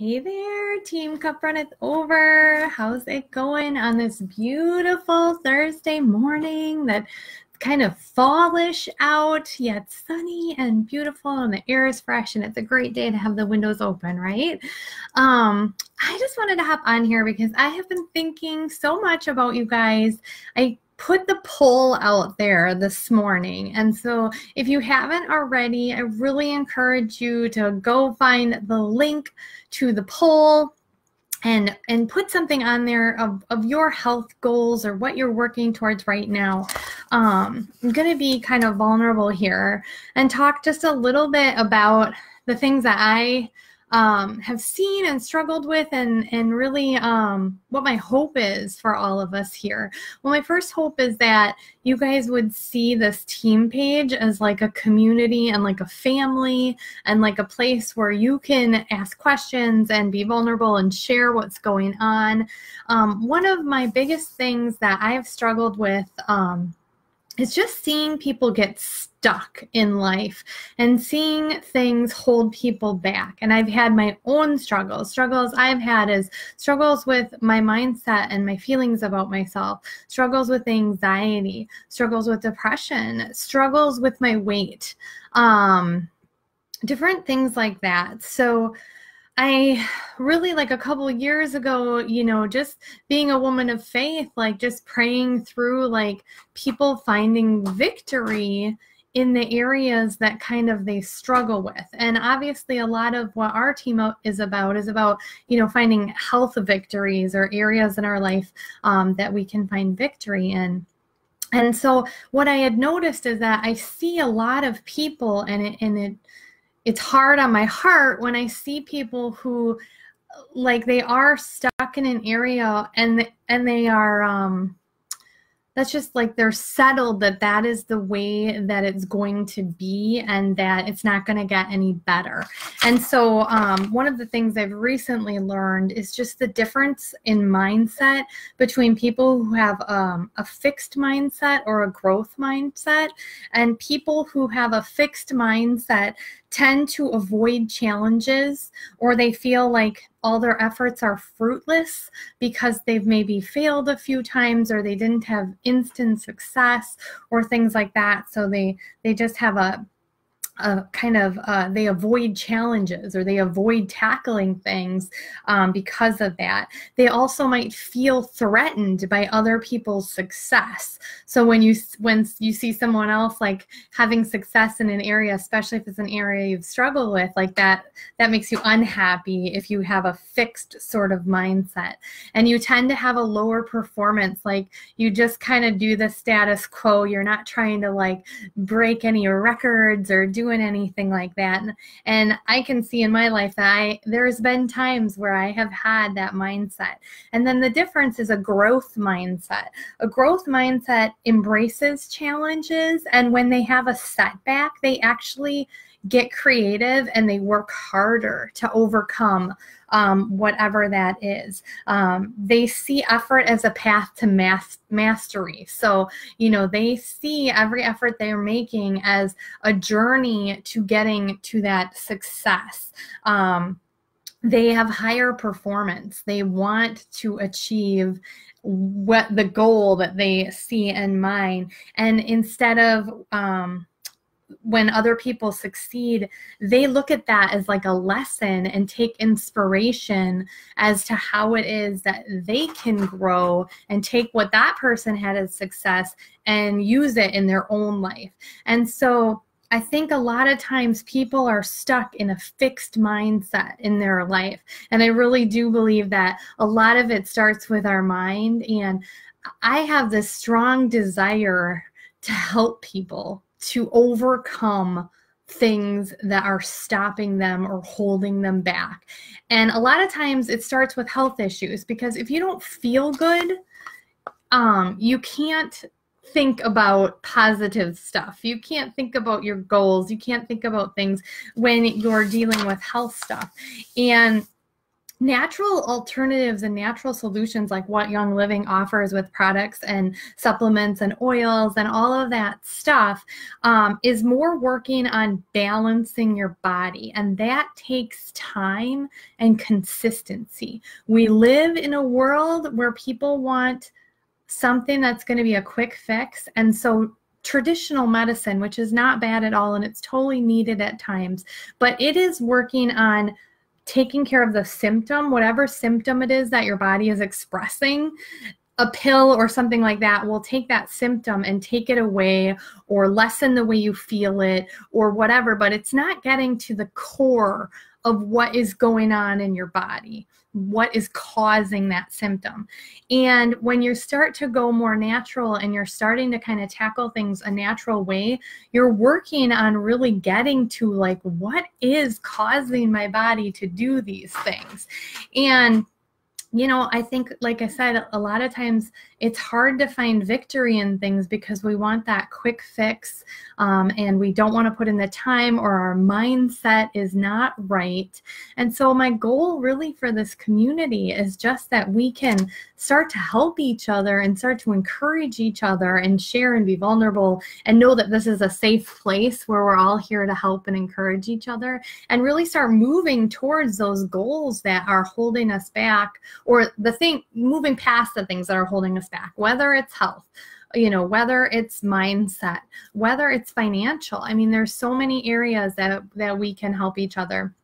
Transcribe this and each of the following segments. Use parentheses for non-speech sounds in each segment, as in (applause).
Hey there, Team Cup run Runneth Over. How's it going on this beautiful Thursday morning that kind of fallish out, yet sunny and beautiful, and the air is fresh, and it's a great day to have the windows open, right? Um, I just wanted to hop on here because I have been thinking so much about you guys. I put the poll out there this morning. And so if you haven't already, I really encourage you to go find the link to the poll and and put something on there of, of your health goals or what you're working towards right now um, i'm going to be kind of vulnerable here and talk just a little bit about the things that i um, have seen and struggled with, and and really um, what my hope is for all of us here. Well, my first hope is that you guys would see this team page as like a community and like a family and like a place where you can ask questions and be vulnerable and share what's going on. Um, one of my biggest things that I have struggled with um, is just seeing people get stuck in life and seeing things hold people back. And I've had my own struggles. Struggles I've had is struggles with my mindset and my feelings about myself, struggles with anxiety, struggles with depression, struggles with my weight, um, different things like that. So, I really like a couple years ago, you know, just being a woman of faith, like just praying through like people finding victory in the areas that kind of they struggle with. And obviously a lot of what our team is about is about, you know, finding health victories or areas in our life um, that we can find victory in. And so what I had noticed is that I see a lot of people and it, and it, it's hard on my heart when I see people who like they are stuck in an area and and they are um that's just like they're settled that that is the way that it's going to be and that it's not going to get any better. And so um, one of the things i've recently learned is just the difference in mindset between people who have um, a fixed mindset or a growth mindset and people who have a fixed mindset tend to avoid challenges or they feel like all their efforts are fruitless because they've maybe failed a few times or they didn't have instant success or things like that. So they they just have a uh, kind of uh, they avoid challenges or they avoid tackling things um, because of that. They also might feel threatened by other people's success. So when you when you see someone else like having success in an area, especially if it's an area you've struggled with, like that, that makes you unhappy if you have a fixed sort of mindset, and you tend to have a lower performance. Like you just kind of do the status quo. You're not trying to like break any records or do doing anything like that. And, and I can see in my life that I there's been times where I have had that mindset. And then the difference is a growth mindset. A growth mindset embraces challenges and when they have a setback, they actually get creative and they work harder to overcome um, whatever that is. Um, they see effort as a path to mass- mastery. So, you know, they see every effort they're making as a journey to getting to that success. Um, they have higher performance. They want to achieve what the goal that they see in mind. And instead of, um, when other people succeed, they look at that as like a lesson and take inspiration as to how it is that they can grow and take what that person had as success and use it in their own life. And so I think a lot of times people are stuck in a fixed mindset in their life. And I really do believe that a lot of it starts with our mind. And I have this strong desire to help people to overcome things that are stopping them or holding them back. And a lot of times it starts with health issues because if you don't feel good, um, you can't think about positive stuff. You can't think about your goals. You can't think about things when you're dealing with health stuff. And natural alternatives and natural solutions like what Young Living offers with products and supplements and oils and all of that stuff um, is more working on balancing your body. And that takes time and consistency. We live in a world where people want something that's going to be a quick fix. And so traditional medicine, which is not bad at all and it's totally needed at times, but it is working on taking care of the symptom, whatever symptom it is that your body is expressing, a pill or something like that will take that symptom and take it away or lessen the way you feel it or whatever, but it's not getting to the core of what is going on in your body what is causing that symptom. And when you start to go more natural and you're starting to kind of tackle things a natural way, you're working on really getting to like, what is causing my body to do these things? And you know, I think, like I said, a lot of times it's hard to find victory in things because we want that quick fix um, and we don't want to put in the time or our mindset is not right. And so, my goal really for this community is just that we can start to help each other and start to encourage each other and share and be vulnerable and know that this is a safe place where we're all here to help and encourage each other and really start moving towards those goals that are holding us back or the thing moving past the things that are holding us back, whether it's health, you know whether it's mindset whether it's financial. I mean there's so many areas that that we can help each other.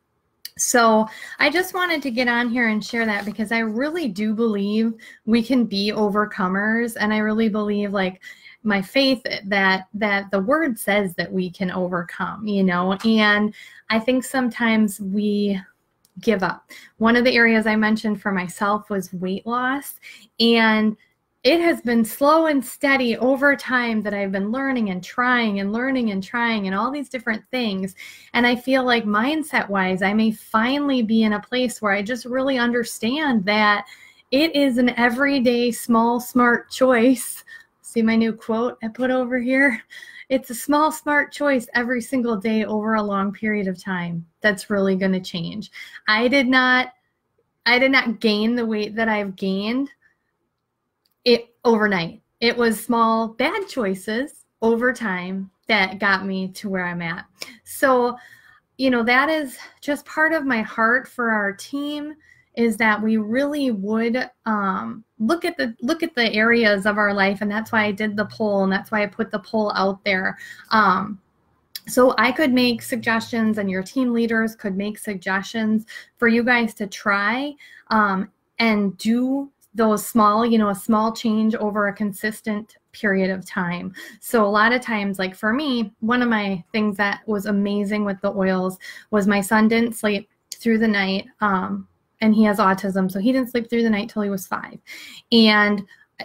So I just wanted to get on here and share that because I really do believe we can be overcomers. And I really believe like my faith that that the word says that we can overcome, you know. And I think sometimes we give up. One of the areas I mentioned for myself was weight loss. And it has been slow and steady over time that I've been learning and trying and learning and trying and all these different things. And I feel like mindset wise, I may finally be in a place where I just really understand that it is an everyday small, smart choice. See my new quote I put over here? It's a small, smart choice every single day over a long period of time that's really going to change. I did not. I did not gain the weight that I've gained it overnight. It was small bad choices over time that got me to where I'm at. So, you know, that is just part of my heart for our team is that we really would um, look at the look at the areas of our life, and that's why I did the poll, and that's why I put the poll out there. Um, so I could make suggestions, and your team leaders could make suggestions for you guys to try um, and do those small, you know, a small change over a consistent period of time. So a lot of times, like for me, one of my things that was amazing with the oils was my son didn't sleep through the night. Um, and he has autism, so he didn't sleep through the night till he was five. And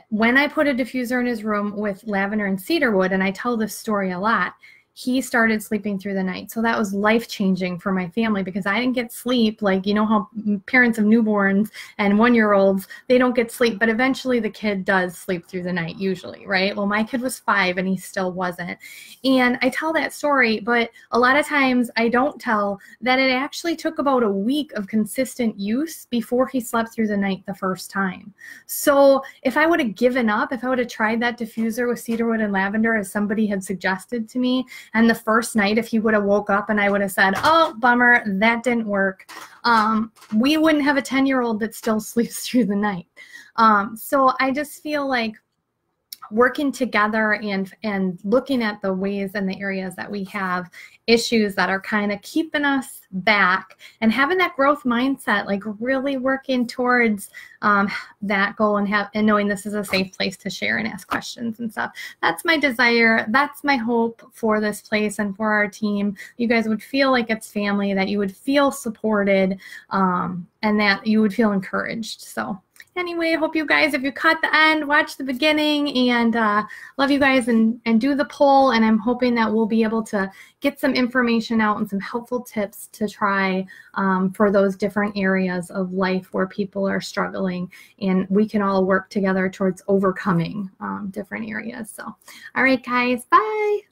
when I put a diffuser in his room with lavender and cedarwood, and I tell this story a lot, he started sleeping through the night. So that was life changing for my family because I didn't get sleep. Like, you know, how parents of newborns and one year olds, they don't get sleep, but eventually the kid does sleep through the night, usually, right? Well, my kid was five and he still wasn't. And I tell that story, but a lot of times I don't tell that it actually took about a week of consistent use before he slept through the night the first time. So if I would have given up, if I would have tried that diffuser with cedarwood and lavender as somebody had suggested to me, and the first night, if he would have woke up and I would have said, oh, bummer, that didn't work, um, we wouldn't have a 10 year old that still (laughs) sleeps through the night. Um, so I just feel like working together and and looking at the ways and the areas that we have issues that are kind of keeping us back and having that growth mindset like really working towards um, that goal and have and knowing this is a safe place to share and ask questions and stuff. That's my desire. That's my hope for this place and for our team. You guys would feel like it's family that you would feel supported um, and that you would feel encouraged. So anyway, hope you guys, if you caught the end, watch the beginning, and uh, love you guys and, and do the poll. And I'm hoping that we'll be able to get some information out and some helpful tips to try um, for those different areas of life where people are struggling. And we can all work together towards overcoming um, different areas. So, all right, guys, bye.